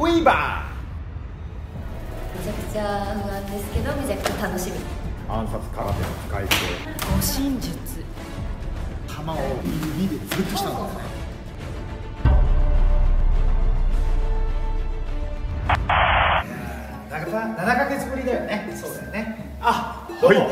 ウィーバめちゃくちゃ不安ですけどめちゃくちゃ楽しみ。ー暗殺空手の使い手。護身術。弾を指でずっとしたんだねいやー7ヶ月ぶりだよね。そうだよね。あどうも、はい。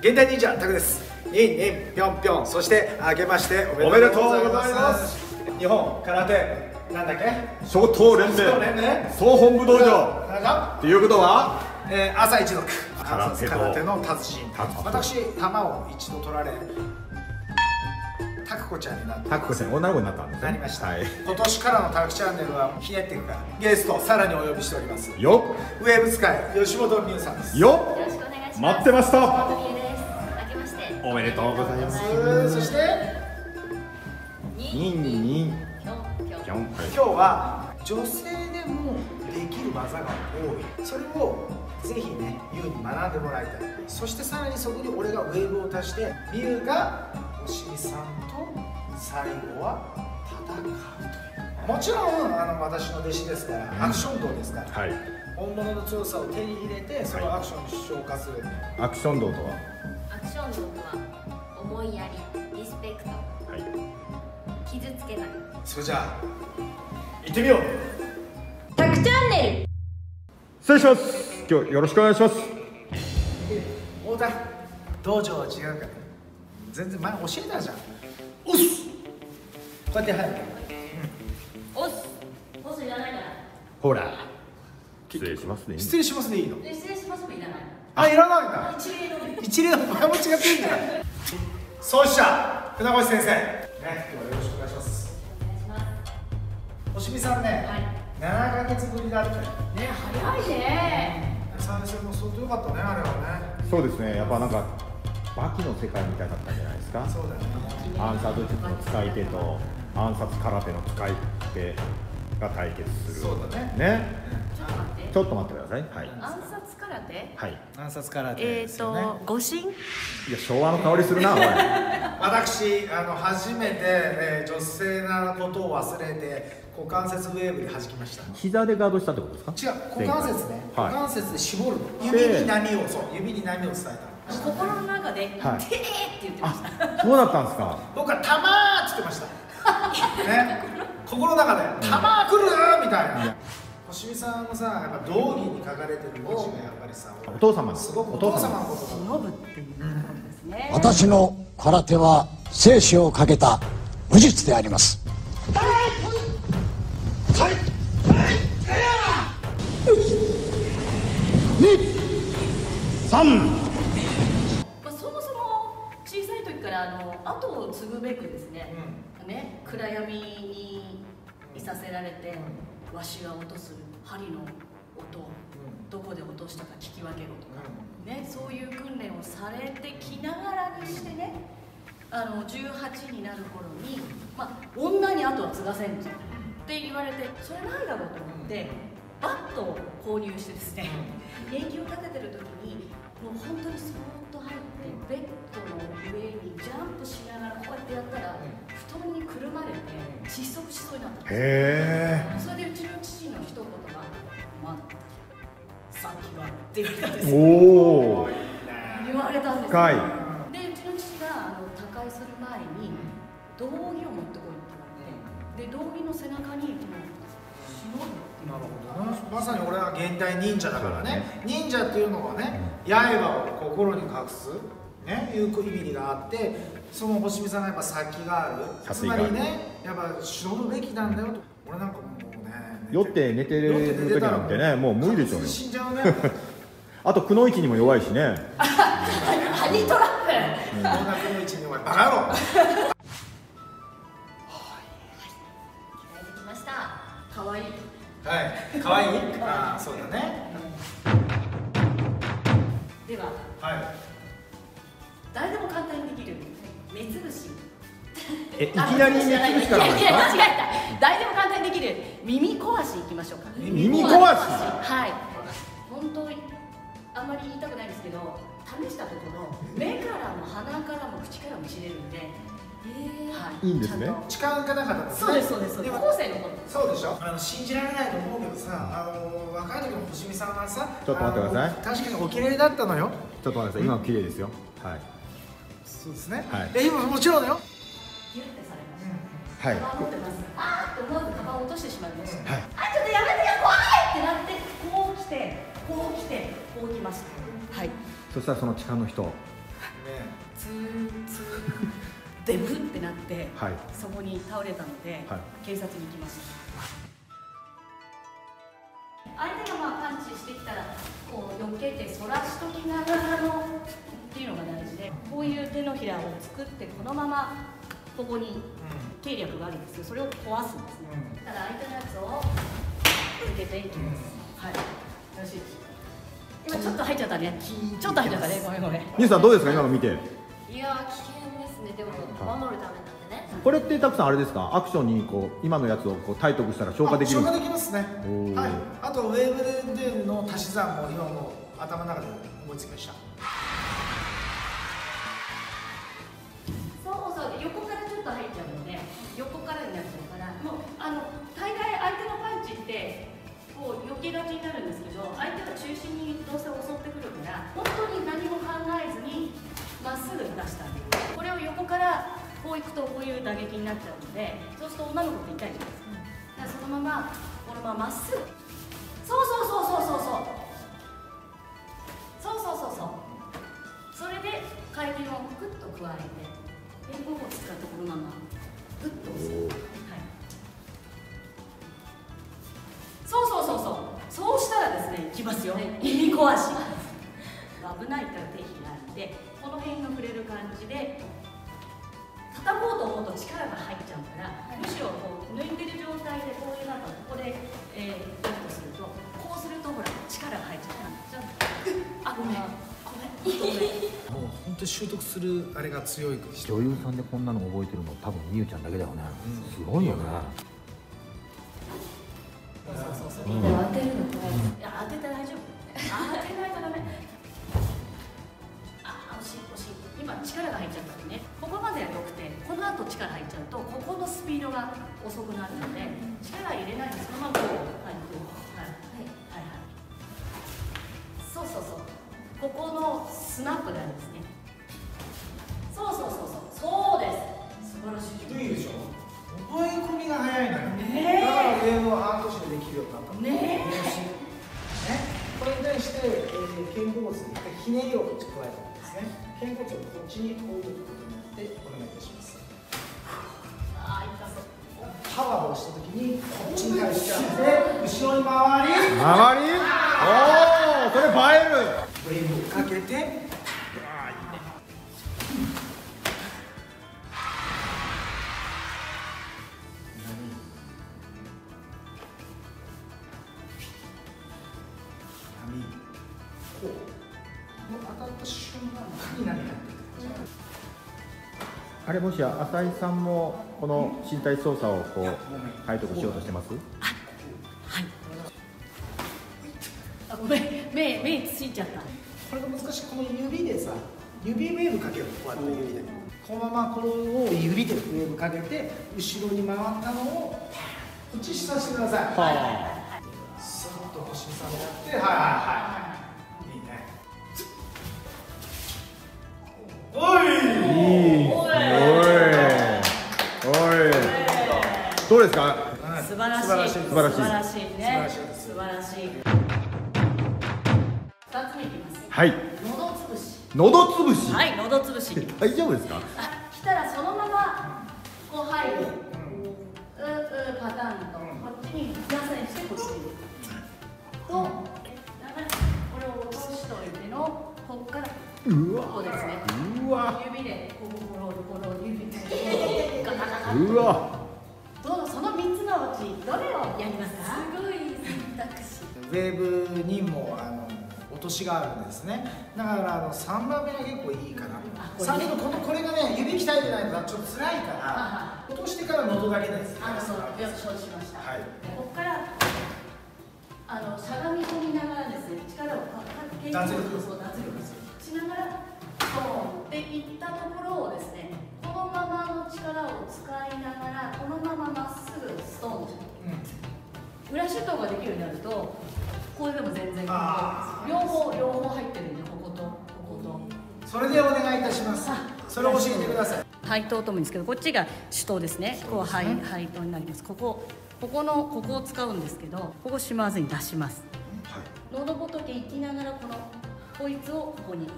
現代忍者タクです。ニンニンぴょんぴょん。そしてあけましておおめでとうございます。日本空手なんだっけ？小東連そう連盟盟総本部道場。っていうことは？えー、朝一族空手と。空手の達人。私玉を一度取られタクコちゃんになってタクコちゃん女の子になったんですね。なりました、はい。今年からのタクチャンネルはひねっていくからゲストさらにお呼びしております。よウェーブスカイ吉本美優さんです。よよろしくお願いします。待ってました。本美恵です。明けまして。おめでとうございます。そしてニンニンはい。今日は女性でもできる技が多い。それをぜひね優に学んでもらいたい。そしてさらにそこに俺がウェーブを足して美優がおしみさんと最後は戦うという。もちろんあの私の弟子ですからアクション道ですから、はい。本物の強さを手に入れてそれをアクションに消化する、アクション道とは？アクション道とは思いやりリスペクト。はい傷つけない。それじゃあ行ってみよう。タクチャンネル。失礼します。今日よろしくお願いします。太田道場は違うから。全然前教えたじゃん。おっす。こうやって入るおっボスいらないから。ほら。失礼しますね。失礼しますでいいの？で失礼しますもいらない。あいらないんだ。一例の一例の前も違ってんじ そうした船越先生ね今日はよろしくお願いします。お願いします。おしみさんね、7ヶ月ぶりだって。ね早いね。参戦も相当良かったねあれはね。そうですね。やっぱなんかバキの世界みたいだったんじゃないですか。そうだよね。暗殺術の使い手と暗殺空手の使い手が対決する。そうだね。ねちょっと待って。ください。はい。暗殺空手？はい。暗殺からえっ、と護身いや昭和の香りするなおい。私あの初めて、えー女性なことを忘れて股関節ウェーブで弾きました。膝でガードしたってことですか？違う股関節ね、はい。股関節で絞るの。指に波をそう指に波を伝えたの。心の中で「はいてー」って言ってました。そうだったんですか。僕は「たまー」っつってました。ね。心の中で「たまー来る!」みたいな星見さんのさやっぱ道義に書かれてる文字がやっぱりさお父様の。すごくお父様のことだ忍ぶっていうことですね、私の空手は生死をかけた武術であります。まあ、そもそも小さい。時からあの後を継ぐべくですね,、ね暗闇にい。させられて、わしが落とす針の音をどこで落としたか聞き分けろとか、ね、そういう訓練をされてきながらにしてねあの18になる頃に、まあ、女に後は継がせんぞ。って言われてそれないだろうと思ってバットを購入してですね演技を立ててる時にもう本当にそーっと入ってベッドの上にジャンプしながらこうやってやったら布団にくるまれて窒息しそうになった。んですよへそれでうちの父の一言が「まあさっきは」って言われたんです。おお言われたんですよ。深い。でうちの父があの他界する前に道着を持ってこいって言われてで道着の背中にこの忍ぶっていうなるほどなまさに俺は現代忍者だからね。忍者っていうのはね刃を心に隠すねいう意味があってその星見さんがやっぱ先がある。つま殺意がある。りねやっぱ忍ぶべきなんだよと。俺なんかもうね酔って寝てる時なんてねもう無理でしょうよ死んじゃうね。あとくのいちにも弱いしね。ハニートラップ。音楽の位置にお前バカ野郎。鍛えてきました。かわいい。はい。可愛い ああそうだね目つぶし。えいきなり目つぶしからなんですか？いやいや間違えた誰でも簡単にできる。耳壊しいきましょうか。耳壊し？はい。本当にあんまり言いたくないんですけど試したところ目からも鼻からも口からも知れるんで、はい、いいんですね。時間がなかったんですねそうですそうですそうです。も後世の頃そうでしょ？あの信じられないと思うけどさ、あの若い時の星見さんはさちょっと待ってください。確かにお綺麗だったのよ。ちょっと待ってください。今の綺麗ですよ。はいそうですね、はい。で今もちろんだよ。ギュッてされましたはいカバン持ってますあーって思わずカバ落としてしまいました、はい。あちょっとやめてよ怖いってなってこう来てこう来てこう来ましたはい。そしたらその痴漢の人。ねツーツーデブってなって、はい。そこに倒れたので、はい。警察に行きました。相手がまあパンチしてきたらこう避けて反らしときながらのっていうのが大事でこういう手のひらを作ってこのままここに計略があるんですけどそれを壊すんですね、ただ相手のやつを受けていきます、はい。よろし。今ちょっと入っちゃったね。ちょっと入っちゃったね。ごめんごめん。ニュースさんどうですか？今の見て。いやー危険ですね。でも守るためなんでね。これってたくさんあれですか？アクションにこう今のやつをこう体得したら消化できるん消ですか？化できますね。はい。あとウェーブでの足し算も今もう頭の中で思いつきました中心にどうせ襲ってくるから本当に何も考えずにまっすぐ出してあげるこれを横からこういくとこういう打撃になっちゃうのでそうすると女の子って痛いじゃないですか。だからそのままこのまままっすぐ。そうそうそうそうそうそう。そうそうそうそう。それで回転をグッと加えてで頬を使ってこのままるあれが強い人女優さんでこんなの覚えてるの多分みゆちゃんだけだよね、すごいよね。そうそうそうみんな当てるの怖いですいや当てて大丈夫。当てないとダメ。あ惜しい惜しい。今力が入っちゃったんでね。ここまでは良くてこの後力入っちゃうとここのスピードが遅くなるので力入れないでそのままこうはいこうはいはいはい。はいそうそうそう。ここのスナップなんです。ねそうそうそうそう。そうです。素晴らしい。いいでしょ覚え込みが早いのよ、ねえ。だから上の半年でできるようになった。のねえ。ね、これに対して、えー、肩甲骨に一回ひねりを加えたんですね。肩骨をこっちに置いておくことによってお願いいたします。ああ痛そう。パワーをした時にこっちに対してやって後ろに回り。周り？おおそれ映える。ウェーブをかけてしや浅井さんもこの身体操作をこう体得しようとしてます？はい。あごめん目目ついちゃった。これが難しい。この指でさ指ウェーブかけるこうやって指で。このままこれを指でウェーブかけて後ろに回ったのをこっち下してください。はスッと星さんやってはいはいはいい。いね。おいいいですか？素晴らしい。素晴らしい。素晴らしいね。素晴らしい。です素晴らしい。二つ目いきます。はい喉つぶし。喉つぶし、はい喉つぶし。大丈夫ですか？あ来たらそのままこう入る。ううパターンとこっちに優してこっちに。とこれを落としといてのこっから。うわここですね。うわ。指でこうこのこの指で。ガガガガッと。うわどれをやりますか？すごい選択肢。ウェーブにもあの落としがあるんですね。だからあの3番目が結構いいかなあこれね。3番目のこのこれがね指鍛えてないとちょっと辛いかあら落としてから喉だけです。あのそうよく承知しました、はい。ここからあのしゃがみ込みながらですね力をかけ脱力そう脱手刀ができるようになるとこれでも全然両方両方入ってるんでこことここと。それでお願いいたします。それを教えてください。配当と思うんですけどこっちが手刀ですね。ここは配配当になります。ここここのここを使うんですけどここしまわずに出します。喉仏行きながらこのこいつをここに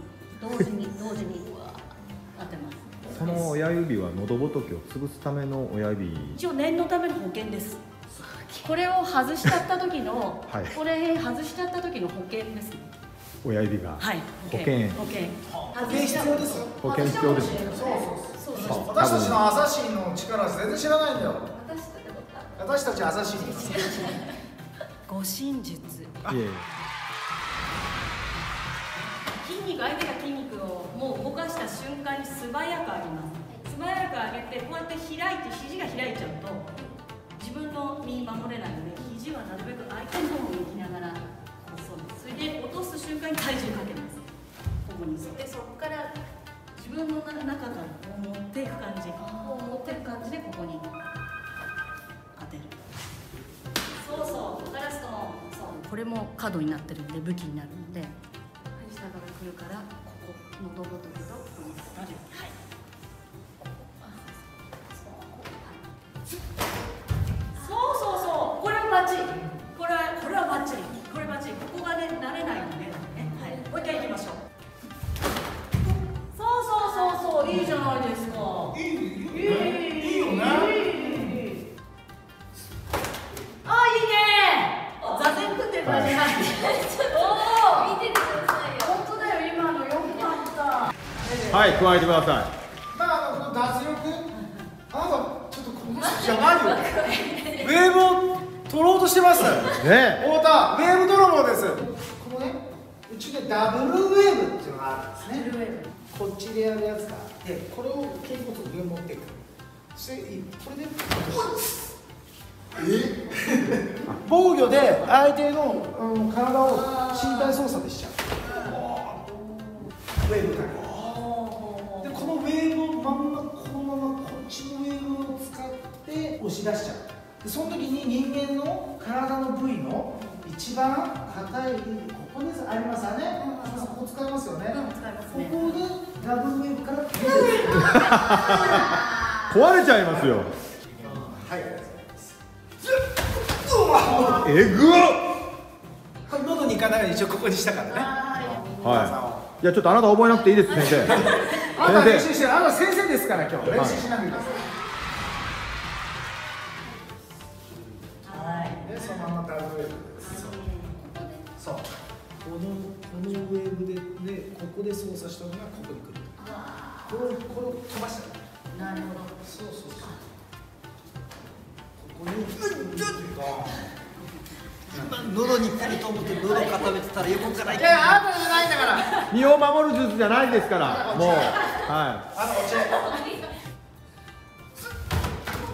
同時に 同時に当てます。その親指は喉仏を潰すための親指。一応念のための保険ですこれを外しちゃった時の、はい。これ外しちゃった時の保険ですね。親指が。はい。保険。保険。保険必要ですよ。保険必要ですそうそうそうそう。私たちのアサシンの力全然知らないんだよ。私たちアサシンに護身術。いえいえ。筋肉相手が筋肉をもう動かした瞬間に素早く上げます。素早く上げてこうやって開いて肘が開いちゃうと自分の身守れないので肘はなるべく相手の方に行きながらそうですそれで落とす瞬間に体重かけます。ここにでそこから自分の中からこう持っていく感じこう持っていく感じでここに当てる。そうそうガラスとのそうこれも角になってるんで武器になるのではい下から来るからここ喉仏とここにはいチリ。これはこれはバッチリ。これバッチリ。ここがね慣れないので、ね。はい、もう一回いきましょう。そうそうそうそう。いいじゃないですか。いいいいいいよね。あいいね。座禅食ってる感じ。になっておお見ててくださいよ。本当だよ今のよくあった。はい加えてくださまああの脱力あなたちょっとこのじゃないよウェーブを取ろうとしてます。いね太田ウェーブ泥棒です。このねうちでダブルウェーブっていうのがあるんですね。ブルーウェーブこっちでやるやつがあってこれを肩甲骨上に持っていく。そしてこれで。え？防御で相手の、うん、体を身体操作でしちゃう。ウェーブから。でこのウェーブをまんまこのままこっちのウェーブを使って押し出しちゃうでその時に人間の体の部位の一番硬いここにありますよね、ここ使いますよね、うん。使いますねここでダブルウェーブから壊れちゃいますよ。はい。えぐっ。これ喉に行かないように一応ここにしたからね。はい。じゃあちょっとあなた覚えなくていいです先生。あなた練先習してる。あなた先生ですから今日。練習しなくてくださはいここで操作したのがここに来る。これをこれを飛ばしたなるほど。そうそうそう。ここに喉に来ると思って喉固めてたら横からいやあなたじゃないんだから。身を守る術じゃないですから。もう。はあのこっち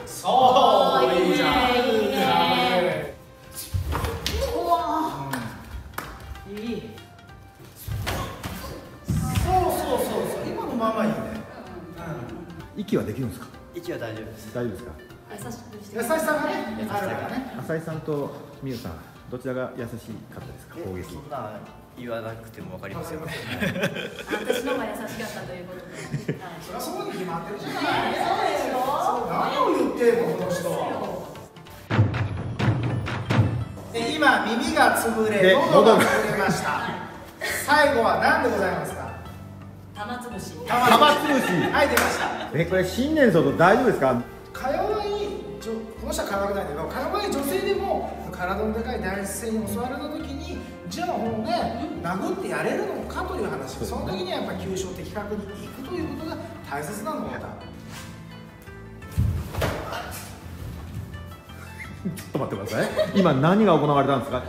そういいじゃんいいねいい息はできるんですか？息は大丈夫です。大丈夫ですか？優しくして優しさがね浅井さんとみゆさんどちらが優しかったですか？攻撃。そんな言わなくても分かりますよね。私の方が優しかったということで、はい。そりゃそうに決まってるじゃないそう何を言ってんのこの人。で今耳が潰れ喉が潰れました。最後は何でございますか？玉つぶし。玉つぶし。はい出ました。えこれ新年早々大丈夫ですか？か弱い女この人はか弱くないんだけどか弱い女性でも体のでかい男性に襲われた時にじゃあもうね殴ってやれるのかという話。その時にはやっぱ急所的確に行くということが大切なのまた ちょっと待ってください。今何が行われたんですか？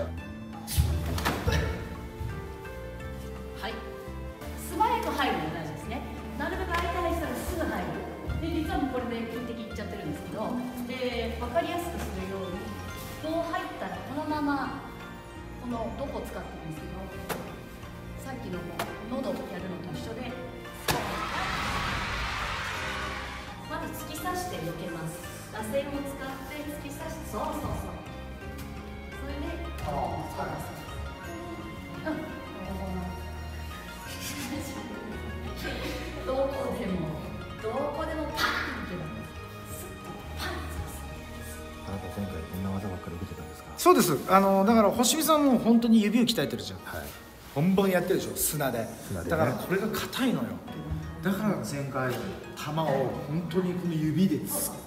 そうです。あのだから星見さんも本当に指を鍛えてるじゃん、本番やってるでしょ？砂で。砂でね。だからこれが硬いのよ。だから前回球を本当にこの指でつこ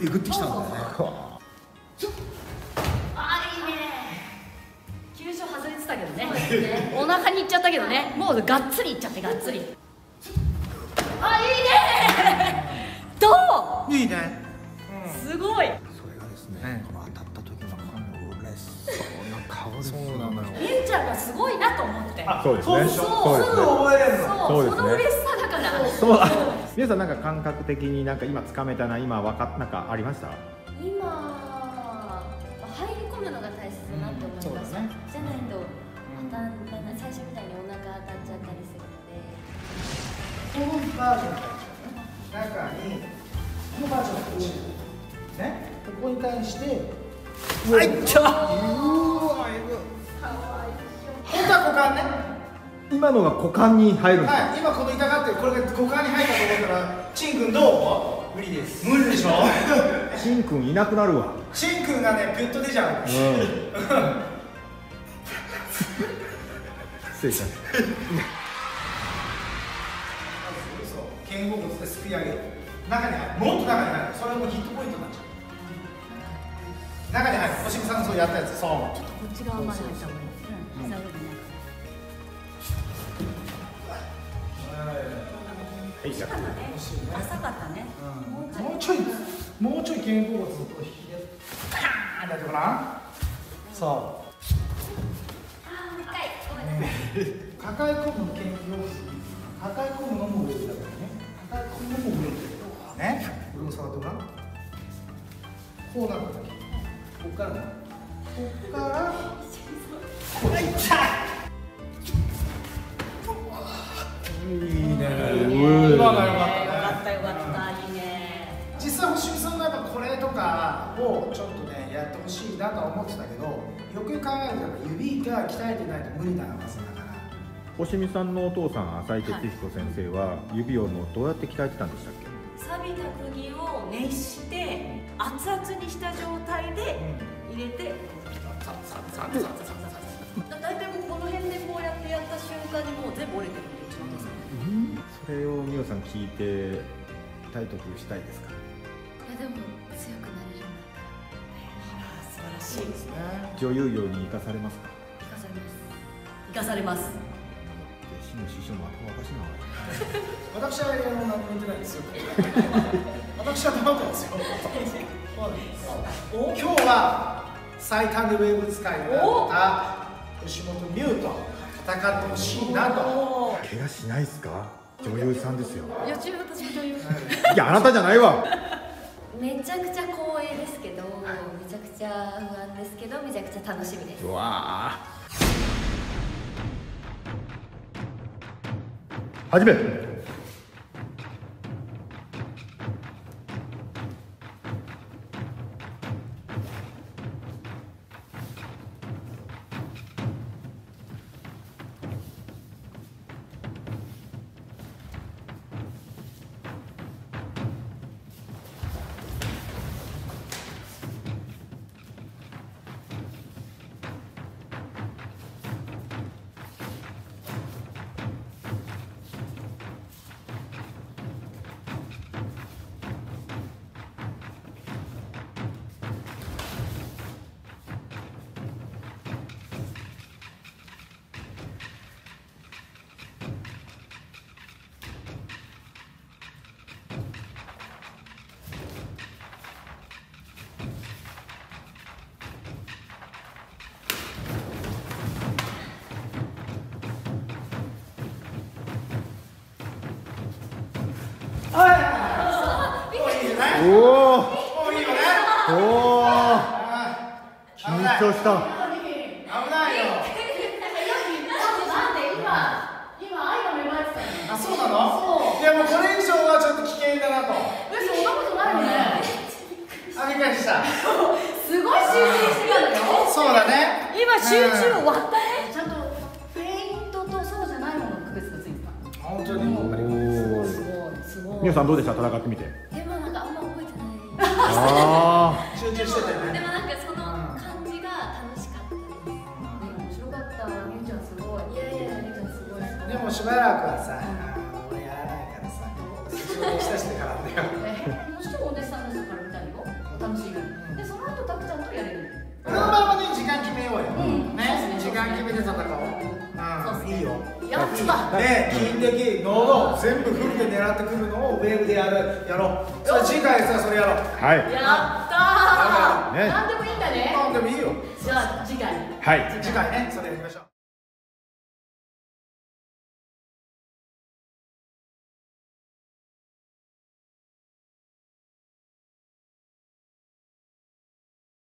うえぐってきたんだよね。あいいね。急所外れてたけどね。お腹にいっちゃったけどね。もうがっつりいっちゃってがっつり。あいいね。どいいね。うすごい。それがですね、ねそうなのよ。みゆちゃんがすごいなと思って。そうですね。そうすね。すぐ覚えれるのそう。そうですね。その嬉しさだから。そう。あ皆さんなんか感覚的になんか今つかめたな今わかなんかありました今入り込むのが大切だなって思いました、う。んそう。だねじゃないとまた最初みたいにお腹当たっちゃったりするのでこのバージョン中にこのバージョンねここに対してあいっちゃうわえぐ本当は股間ね。今のが股間に入るはい今この痛がってるこれが股間に入ったと思ったらチン君どう無理です。無理でしょ？しんくんいなくなるわ。チン君がねピュッと出ちゃううん。失礼しました。肩甲骨ですくい上げる。中に入る。もっと中に入る。それもヒットポイントになっちゃう中に入る。星見さんがそうやったやつ。そう。こっち側まで入った方がいいうん。膝よりねはい。じゃあ浅かったねもうちょいもうちょい肩甲骨を引きでパーンだってごらん。そう。抱え込む肩甲骨抱え込むのも上だからね。抱え込むのも上ね。これも触ってごらん。こうなるんだけ？こっからねこっからこっちいいね今がよかったよかったよかったいいね実際星見さんがやっぱこれ。とかをちょっとねやってほしいなとは思ってたけどよくよく考えると指が鍛えてないと無理なはずだから星見さんのお父さん浅井哲彦先生は指をもうどうやって鍛えてたんでしたっけ錆びた釘を熱して熱々にした状態で入れて。だ大体もうこの辺でこうやってやった瞬間にもう全部折れてるんでうちのお父さん。それを美桜さん聞いて体得したいですか？いやでも強くなれるんだった。ら素晴らしいですね。女優業に生かされますか？生かされます。生かされます弟子の師匠も頭おかしいな私は何も言ってないですよ。私は黙ってますよ。今日は最短でウェーブ使いになった吉本美優と戦ってほしいなと。お怪我しないっすか？女優さんですよ。いや中私も女優いやあなたじゃないわ。めちゃくちゃ光栄ですけどめちゃくちゃ不安ですけどめちゃくちゃ楽しみです。うわ始めおおもういいよねおお緊張した危ないよなんで今今愛が芽生えてたねあそうなのいやもうこれ以上はちょっと危険だなとえそんなことないよねあびっくりしたすごい。集中してたのよそうだね今集中終わったねちゃんとフェイントとそうじゃないものの区別がついてた本当におすおごいすごいみゆさんどうでした？戦ってみて集中してたよね。でもなんかその感じが楽しかったです面白かった。みゆちゃんすごい。いやいやみゆちゃんすごい。でもしばらくはさ、俺やらないからさ、それ親ししてからだよ。えもちろんお弟子さんの人から見たいよお楽しいからでその後たくちゃんとやれる。このままね、時間決めようよ。うん。ね、時そうですね。間決めて戦おう。いいよ。やったね、筋力、喉、全部フルで狙ってくるのをウェーブでやる、やろう。さあ、次回さ、それやろう。あはいやったー、ね何でもいいんだねなんでもいいよ。じゃあ次回はい次回ね、それやりましょう。